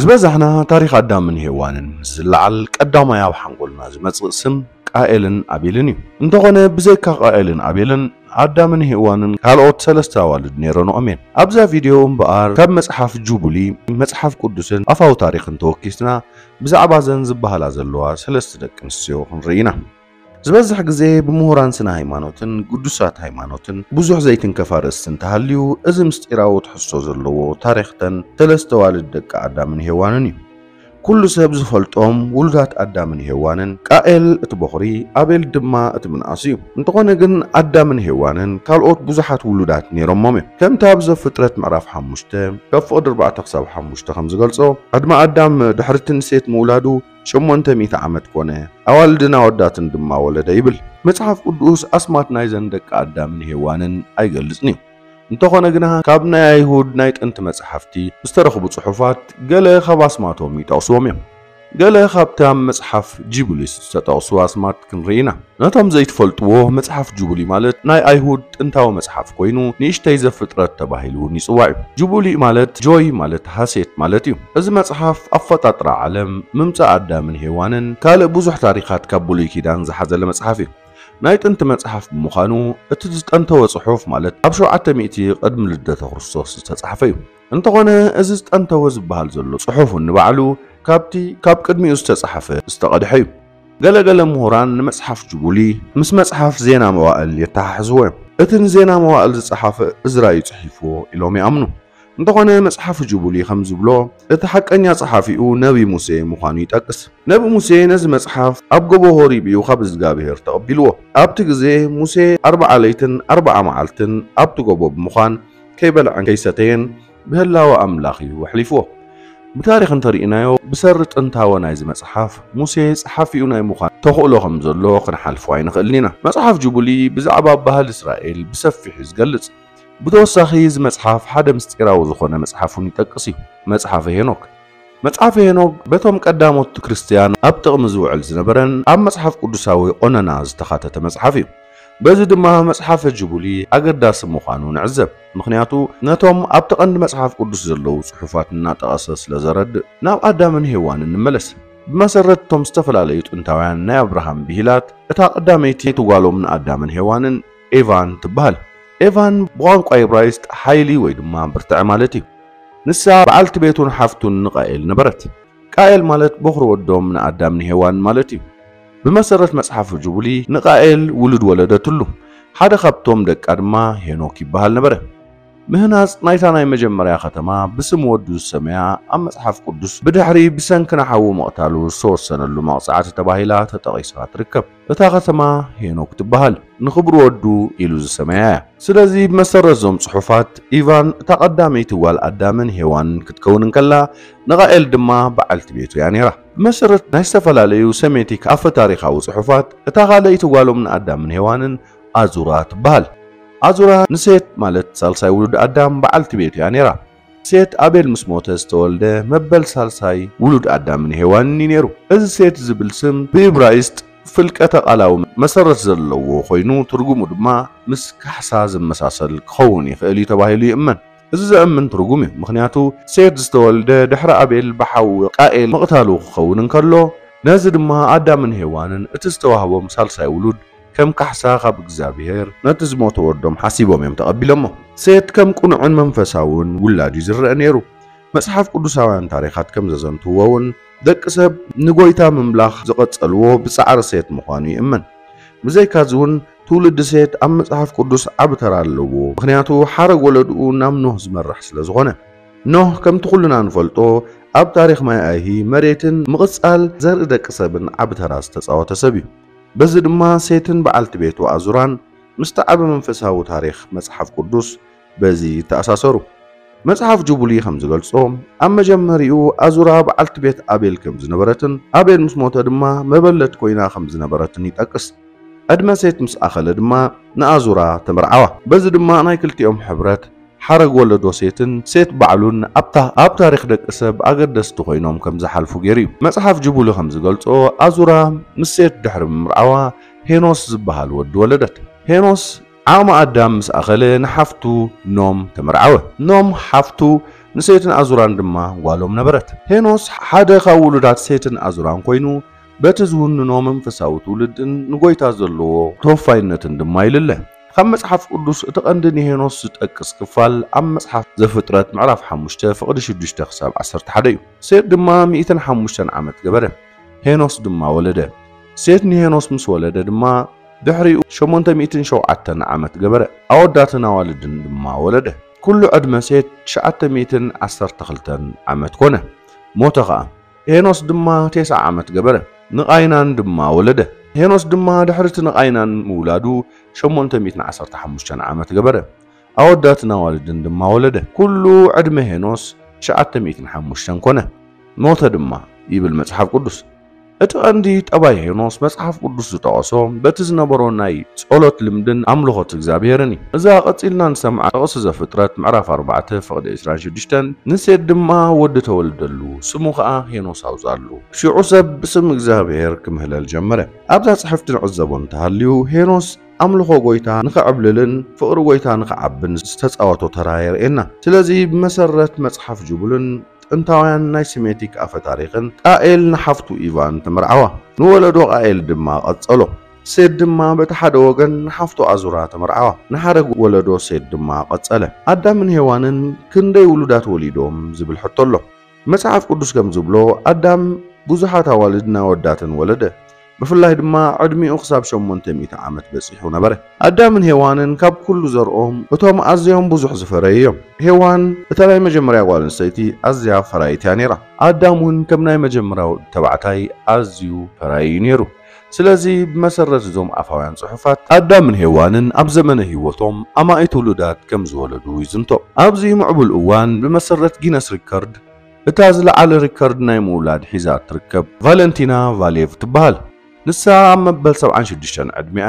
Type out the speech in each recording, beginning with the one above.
ዝበዛሕና ታሪክ ኣዳምን ሄዋንን ዝለዓል ቀዳማይ ኣብ ሓንጎልና ዝመጽእ ስም ቃኤልን ኣቤልን እዩ። እንተኾነ ብዘይካ ቃኤልን ኣቤልን ኣዳምን ሄዋንን ካልኦት ሰለስተ ኣዋልድ ነይረንኦም እየን ኣብዛ ቪድዮ እምበኣር ካብ መፅሓፍ ጁብሊ መፅሓፍ ቅዱስን ኣፋዊ ታሪክን ተወኪስና ብዛዕባ ዘን ዝበሃላ ዘለዋ ሰለስተ ደቂ ኣንስትዮ ክንርኢ ኢና ዝበዝሕ ግዜ ብምሁራን ስነ ሃይማኖትን ቅዱሳት ሃይማኖትን ብዙሕ ዘይትንከፋ ርእስቲ እንተሃልዩ እዚ ምስጢራዊ ትሕዝቶ ዘለዎ ታሪክተን ሰለስተ ኣዋልድ ደቂ ኣዳምን ሄዋንን እዩ ኩሉ ሰብ ዝፈልጦም ውሉዳት ኣዳምን ሄዋንን ቃኤል እቲ በኹሪ ኣቤል ድማ እቲ ምንኣስ እዩ። እንተኾነ ግን ኣዳምን ሄዋንን ካልኦት ብዙሓት ውሉዳት ነይሮሞም እዮም። ከምቲ ኣብ ዘፍጥረት ምዕራፍ 5 ካብ ፍቕዲ 4 ክሳብ 5 ከም ዝገልጾ ዕድመ ኣዳም ድሕሪ እቲ ንሴት ምውላዱ 800 ዓመት ኮነ ኣዋልድን ኣወዳትን ድማ ወለደ ይብል። መጽሓፍ ቅዱስ ኣስማት ናይ ዘን ደቂ ኣዳምን ሄዋንን ኣይገልጽን እዩ እንተኾነ ግና ካብ ናይ ኣይሁድ ናይ ጥንቲ መጽሓፍቲ ዝተረኽቡ ጽሑፋት ገለ ካብ ኣስማቶም ይጠቕስዎም እዮም። ገለ ካብቲ ኣብ መጽሓፍ ጅቡሊስ ዝተጠቕሱ ኣስማት ክንርኢ ኢና። ነቶም ዘይትፈልጥዎ መጽሓፍ ጅቡሊ ማለት ናይ ኣይሁድ ጥንታዊ መጽሓፍ ኮይኑ ንእሽተይ ዘፍጥረት ተባሂሉ ይጽዋዕ እዩ። ጅቡሊ ማለት joy ማለት ሃሴት ማለት እዩ። እዚ መጽሓፍ ኣፈጣጥራ ዓለም ምምፃእ ኣዳምን ሄዋንን ካልእ ብዙሕ ታሪኻት ካብ ብሉይ ኪዳን ዝሓዘለ መጽሓፍ እዩ ናይ ጥንቲ መጽሓፍ ብምዃኑ እቲ ዝጠንተወ ጽሑፍ ማለት ኣብ 700 ቅድሚ ልደተ ክርስቶስ ዝተጻሕፈ እዩ እንተኾነ እዚ ዝጠንተወ ዝበሃል ዘሎ ጽሑፍ ንባዕሉ ካብቲ ካብ ቅድሚኡ ዝተጻሕፈ ዝተቐድሐ እዩ ገለገለ ምሁራን ንመጽሓፍ ጅቡሊ ምስ መጽሓፍ ዜና መዋዕል የተሓሕዝዎ እዮም እቲ ንዜና መዋዕል ዝጸሓፈ እዝራ እዩ ጽሒፍዎ ኢሎም ይኣምኑ እንተኾነ መጽሓፍ ጅቡሊ ከም ዝብሎ እቲ ሓቀኛ ጸሓፊኡ ነቢ ሙሴ ምዃኑ ይጠቅስ። ነቢ ሙሴ ነዚ መጽሓፍ ኣብ ገቦ ሆሪብ እዩ ካብ እግዚኣብሔር ተቐቢልዎ። ኣብቲ ግዜ ሙሴ ኣርባዓ ለይትን ኣርባዓ መዓልትን ኣብቲ ገቦ ብምዃን ከይበልዐን ከይሰተየን ብህላዊ ኣምላኽ እዩ ኣሕሊፍዎ ብታሪክ እንተሪእናዮ ብሰሪ ጥንታዊ ናይዚ መጽሓፍ ሙሴ ጸሓፊኡ ናይ ምዃን ተኽእሎ ከም ዘሎ ክንሓልፎ ኣይንኽእልን ኢና። መጽሓፍ ጅቡሊ ብዛዕባ ባህሊ እስራኤል ብሰፊሕ እዩ ዝገልጽ ብተወሳኺ እዚ መጽሓፍ ሓደ ምስጢራዊ ዝኾነ መጽሓፉን ይጠቅስ እዩ። መጽሓፈ ሄኖክ መጽሓፈ ሄኖክ በቶም ቀዳሞት ክርስቲያን ኣብ ጥቕሚ ዝውዕል ዝነበረን ኣብ መጽሓፍ ቅዱሳዊ ቆነና ዝተኻተተ መጽሓፍ እዩ። በዚ ድማ መጽሓፈ ጅቡሊ ኣገዳሲ ምዃኑ ንዕዘብ። ምክንያቱ ነቶም ኣብቲ ቀንዲ መጽሓፍ ቅዱስ ዘለዉ ጽሑፋት እናጠቐሰ ስለ ዘረድእ ናብ ኣዳምን ሄዋንን ንመለስ ብመሰረት እቶም ዝተፈላለዩ ጥንታውያን ናይ አብርሃም ብሂላት እታ ቀዳመይቲ ትጓሎም ንኣዳምን ሄዋንን ኤቫን ትበሃል ኤቫን ብቋንቋ ዕብራይስጥ ሓይሊ ወይ ድማ ብርትዕ ማለት እዩ። ንሳ በዓልቲ ቤቱን ሓፍቱን ንቃኤል ነበረት። ቃኤል ማለት በኹሪ ወዶም ንኣዳምን ሄዋን ማለት እዩ። ብመሰረት መጽሓፍ ጅቡሊ ንቃኤል ውሉድ ወለደትሉ። ሓደ ካብቶም ደቃ ድማ ሄኖክ ይበሃል ነበረ ምህናፅ ናይታ ናይ መጀመርያ ከተማ ብስም ወዱ ዝሰመያ ኣብ መጽሓፍ ቅዱስ ብድሕሪ ብሰንኪ ናሓዊ መቕታሉ ዝተወሰነሉ መቕጻዕቲ ተባሂላ ተጠቒሳ ትርከብ። እታ ከተማ ሄኖክ ትበሃል። ንኽብሪ ወዱ ኢሉ ዝሰመያ እያ። ስለዚ ብመሰረት ዞም ጽሑፋት ኢቫን እታ ቀዳመይቲ ጓል ኣዳምን ሄዋንን ክትከውን እንከላ ንቃኤል ድማ በዓልቲ ቤቱ እያ ነይራ። ብመሰረት ናይ ዝተፈላለዩ ሰሜቲክ ኣፈ ታሪኻዊ ጽሑፋት እታ ካልአይቲ ጓሎም ንኣዳምን ሄዋንን ኣዙራ ትበሃል ኣዙራ ንሴት ማለት ሳልሳይ ውሉድ ኣዳም በዓልቲ ቤት እያ ነይራ ሴት ኣቤል ምስ ሞተ ዝተወልደ መበል ሳልሳይ ውሉድ ኣዳምን ሄዋንን ነይሩ እዚ ሴት ዝብል ስም ብዕብራይስጥ ፍልቀተ ቃላዊ መሰረት ዘለዎ ኮይኑ ትርጉሙ ድማ ምስ ካሕሳ ዝመሳሰል ክኸውን ይኽእል እዩ ተባሂሉ ይእመን። እዚ ዘእምን ትርጉም እዩ። ምክንያቱ ሴት ዝተወልደ ድሕሪ ኣቤል ብሓዊ ቃኤል ምቕታሉ ክኸውን እንከሎ ነዚ ድማ ኣዳምን ሄዋንን እቲ ዝተዋህቦም ሳልሳይ ውሉድ ከም ካሕሳ ካብ እግዚኣብሔር ነቲ ዝሞተ ወዶም ሓሲቦም እዮም ተቐቢሎሞ። ሴት ከም ቁኑዕን መንፈሳውን ውላድ እዩ ዝርአ ነይሩ። መጽሓፍ ቅዱሳውያን ታሪኻት ከም ዘዘንትዎ እውን ደቂ ሰብ ንጎይታ ምምላኽ ዝቐጸልዎ ብፃዕሪ ሴት ምዃኑ ይእመን። ብዘይካዚ እውን ትውልዲ ሴት ኣብ መጽሓፍ ቅዱስ ዓብ ተራ ኣለዎ። ምክንያቱ ሓረግ ወለድኡ ናብ ኖህ ዝመርሕ ስለ ዝኾነ። ኖህ ከምቲ ኩልና ንፈልጦ ኣብ ታሪክ ማይ ኣይሂ መሬትን ምቕጻል ዘርኢ ደቂ ሰብን ዓብ ተራ ሰብ እዩ በዚ ድማ ሴትን በዓልቲ ቤቱ ኣዙራን ምስቲ ዓበ መንፈሳዊ ታሪክ መጽሓፍ ቅዱስ በዚ ተኣሳሰሩ መጽሓፍ ጅቡሊ ከም ዝገልጾ ኣብ መጀመሪኡ ኣዙራ በዓልቲ ቤት ኣቤል ከም ዝነበረትን ኣቤል ምስ ሞተ ድማ መበለት ኮይና ከም ዝነበረትን ይጠቅስ። ዕድመ ሴት ምስ ኣኸለ ድማ ንኣዙራ ተመርዓዋ በዚ ድማ ናይ ክልቲኦም ሕብረት ሓረግ ወለዶ ሴትን ሴት ባዕሉን ኣብ ታሪክ ደቂ ሰብ ኣገደስቲ ኮይኖም ከም ዝሓልፉ ገይሩ እዩ መጽሓፍ ጅቡሊ ከም ዝገልጾ ኣዙራ ምስ ሴት ድሕሪ ምምርዓዋ ሄኖስ ዝበሃል ወዲ ወለደት ሄኖስ ዓቕሚ ኣዳም ምስ ኣኸለ ንሓፍቱ ኖም ተመርዓወ ኖም ሓፍቱ ንሴትን ኣዙራን ድማ ጓሎም ነበረት። ሄኖስ ሓደ ካብ ውሉዳት ሴትን ኣዙራን ኮይኑ በቲ ዝውንኖ መንፈሳዊ ትውልድን ንጎይታ ዘለዎ ተወፋይነትን ድማ ይልለ። ካብ መጽሓፍ ቅዱስ እቲ ቀንዲ ንሄኖስ ዝጠቅስ ክፋል ኣብ መጽሓፍ ዘፍጥረት ምዕራፍ 5 ፍቕዲ 6 ክሳብ 11 እዩ። ሴት ድማ 105 ዓመት ገበረ፣ ሄኖስ ድማ ወለደ። ሴት ንሄኖስ ምስ ወለደ ድማ ድሕሪኡ 807 ዓመት ገበረ፣ ኣወዳትን ኣዋልድን ድማ ወለደ። ኩሉ ዕድመ ሴት 912 ዓመት ኮነ፣ ሞተ ኸዓ። ሄኖስ ድማ 9 ዓመት ገበረ፣ ንቓይናን ድማ ወለደ። ሄኖስ ድማ ድሕርቲ ንቓይናን ምውላዱ 815 ዓመት ገበረ፣ ኣወዳትን ኣዋልድን ድማ ወለደ። ኩሉ ዕድመ ሄኖስ 905 ኮነ፣ ሞተ ድማ ይብል መጽሓፍ ቅዱስ። እቲ ቀንዲ ጠባይ ሄኖስ መጽሓፍ ቅዱስ ዝጠቐሶ በቲ ዝነበሮ ናይ ጸሎት ልምድን ኣምልኾት እግዚኣብሔርን እዩ። እዛ ቀፂልና ንሰምዓ ጠቕሲ ዘፍጥረት ምዕራፍ 4 ፍቕዲ 26 ንሴት ድማ ወዲ ተወልደሉ ስሙ ከዓ ሄኖስ ኣውፃሉ ሽዑ ሰብ ብስም እግዚኣብሔር ክምህለል ጀመረ። ኣብዛ ጽሕፍቲ ንዕዘቦ እንተሃልዩ ሄኖስ ኣምልኾ ጎይታ ንኽዕብልልን ፍቕሪ ጎይታ ንኽዓብን ዝተፃወቶ ተራ የርኤና። ስለዚ ብመሰረት መጽሓፍ ጅቡልን ጥንታውያን ናይ ሴሜቲክ ኣፈ ቃኤል ንሓፍቱ ኢቫን ተመርዓዋ፣ ንወለዶ ቃኤል ድማ ቐጸሎ። ሴት ድማ በቲ ሓደ ወገን ንሓፍቱ ኣዙራ ተመርዓዋ፣ ንሓረግ ወለዶ ሴት ድማ ቐጸለ። ኣዳምን ሄዋንን ክንደይ ውሉዳት ወሊዶም ዝብል ሕቶ ኣሎ። መጽሓፍ ቅዱስ ከም ዝብሎ ኣዳም ብዙሓት ኣዋልድና ወዳትን ወለደ። ብፍላይ ድማ ዕድሚኡ ክሳብ 800 ዓመት በፂሑ ነበረ። ኣዳምን ሄዋንን ካብ ኩሉ ዘርኦም እቶም ኣዝዮም ብዙሕ ዝፈረዩ እዮም። ሄዋን እታ ናይ መጀመርያ ጓል ኣንስተይቲ ኣዝያ ፈራይት እያ ነይራ። ኣዳም እውን ከም ናይ መጀመርያው ተባዕታይ ኣዝዩ ፈራይ እዩ ነይሩ። ስለዚ ብመሰረት እዞም ኣፋውያን ጽሑፋት ኣዳምን ሄዋንን ኣብ ዘመነ ህይወቶም ኣማኢት ውሉዳት ከም ዝወለዱ ይዝንቶ። ኣብዚ ምዕቡል እዋን ብመሰረት Guinness record እታ ዝለዓለ record ናይ ምውላድ ሒዛ ትርከብ ቫለንቲና ቫሌቭ ትበሃል። ንሳ ኣብ መበል 76 ዕድሚኣ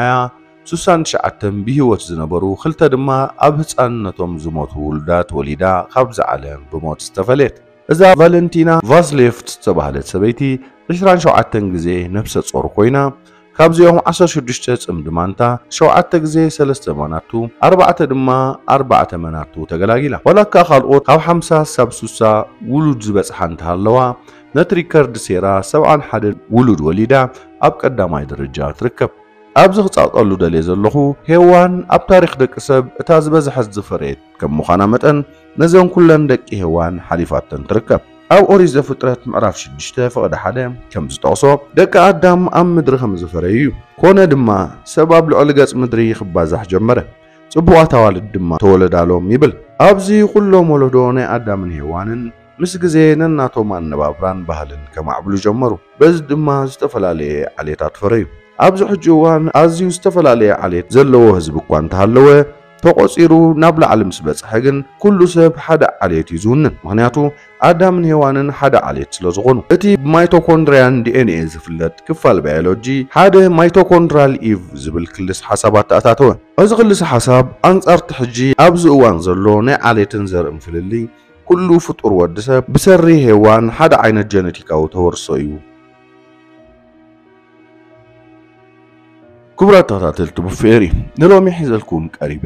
69 ብህይወት ዝነበሩ ክልተ ድማ ኣብ ህፃንነቶም ዝሞቱ ውሉዳት ወሊዳ ካብዚ ዓለም ብሞት ዝተፈለየት። እዛ ቫለንቲና ቫስሌፍት ዝተባህለት ሰበይቲ 27 ግዜ ነፍሰ ጾር ኮይና ካብዚኦም 16 ጽምዲ ማንታ 7 ግዜ 3 መናቱ 4 ድማ 4 መናቱ ተገላጊላ። ወላ እኳ ካልኦት ካብ 50 ክሳብ 60 ውሉድ ዝበጽሓ እንተሃለዋ ነቲ record ሰይራ 71 ውሉድ ወሊዳ ኣብ ቀዳማይ ደረጃ ትርከብ። ኣብዚ ክጻጸሉ ደልየ ዘለኹ ሄዋን ኣብ ታሪክ ደቂ ሰብ እታ ዝበዝሐት ዝፈረየት ከም ምዃና መጠን ነዘን ኩለን ደቂ ሄዋን ሓሊፋተን ትርከብ። ኣብ ኦሪት ዘፍጥረት ምዕራፍ 6 ፍቕዲ 1 ከም ዝጠቕሶ ደቂ ኣዳም ኣብ ምድሪ ከም ዝፈረዩ እዩ። ኮነ ድማ ሰብ ኣብ ልዕሊ ገጽ ምድሪ ክባዛሕ ጀመረ፣ ጽቡቓት ኣዋልድ ድማ ተወለዳሎም ይብል። ኣብዚ ኩሎም ወለዶ ናይ ኣዳምን ሄዋንን ምስ ግዜ ነናቶም ኣነባብራን ባህልን ከማዕብሉ ጀመሩ። በዚ ድማ ዝተፈላለየ ዓሌታት ፈረዩ። ኣብዚ ሕጂ እዋን ኣዝዩ ዝተፈላለየ ዓሌት ዘለዎ ህዝቢ እኳ እንተሃለወ ተቆፂሩ ናብ ላዕሊ ምስ በፅሐ ግን ኩሉ ሰብ ሓደ ዓሌት እዩ ዝውንን። ምክንያቱ ኣዳምን ሄዋንን ሓደ ዓሌት ስለ ዝኾኑ እቲ ብ mitochondrion DNA ዝፍለጥ ክፋል ባዮሎጂ ሓደ mitochondrial Eve ዝብል ክልስ ሓሳባት ተኣታተወ። እዚ ክልሲ ሓሳብ ኣንጻርቲ ሕጂ ኣብዚ እዋን ዘሎ ናይ ዓሌትን ዘርኢ ምፍልሊ ኩሉ ፍጡር ወዲ ሰብ ብሰሪ ሄዋን ሓደ ዓይነት ጀነቲካዊ ተወርሶ እዩ። ክቡራት ተኸታተልቲ ቡፌሪ ንሎሚ ሒዘልኩም ቀሪበ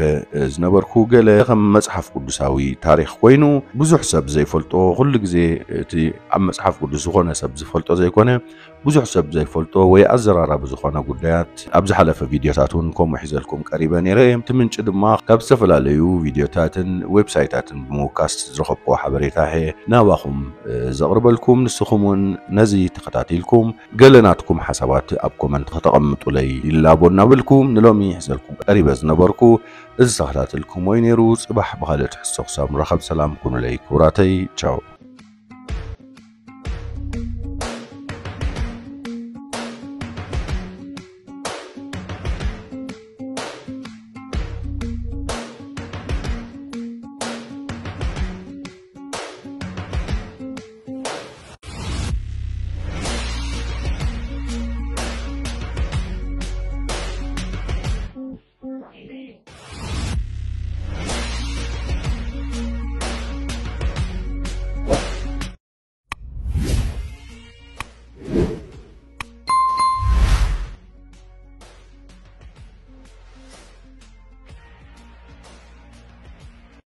ዝነበርኩ ገለ ከም መፅሓፍ ቅዱሳዊ ታሪክ ኮይኑ ብዙሕ ሰብ ዘይፈልጦ ኩሉ ግዜ እቲ ኣብ መፅሓፍ ቅዱስ ዝኾነ ሰብ ዝፈልጦ ዘይኮነ ብዙሕ ሰብ ዘይፈልጦ ወይ ኣዘራራቢ ዝኾነ ጉዳያት ኣብ ዝሓለፈ ቪድዮታት እውን ከምኡ ሒዘልኩም ቀሪበ ነይረ። እየ እቲ ምንጭ ድማ ካብ ዝተፈላለዩ ቪድዮታትን ዌብሳይታትን ብምውካስ ዝረኸብኮ ሓበሬታ ሄ ናባኹም ዘቕርበልኩም ንስኹም እውን ነዚ ተኸታቲልኩም ገለ ናትኩም ሓሳባት ኣብ ኮመንት ከተቐምጡለይ ይላቦ እናብልኩም ንሎሚ ሒዘልኩም ቀሪበ ዝነበርኩ እዚ ተኸታተልኩም ወይ ነይሩ ጽባሕ ብኻልእ ትሕሶ ክሳብ ንረኸብ ሰላም ኩኑለይ ክቡራተይ ቻው Hey.